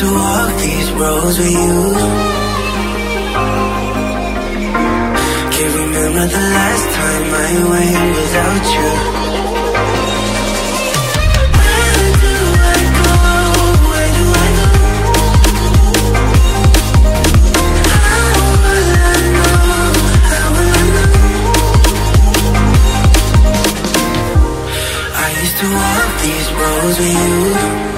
these roads with you. Can't remember the last time I went without you. Where do I go? Where do I go? How I know? How I know? I used to walk these roads with you.